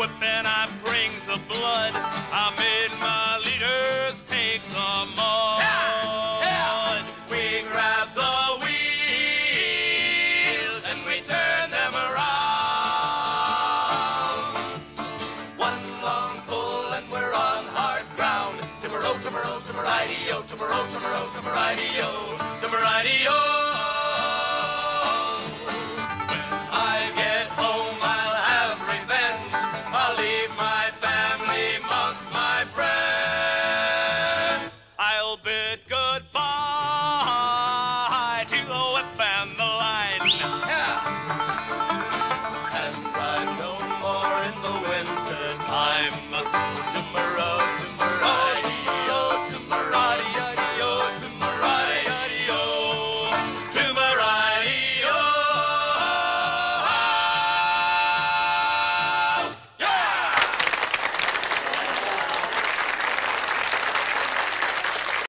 whip and I bring the blood. I made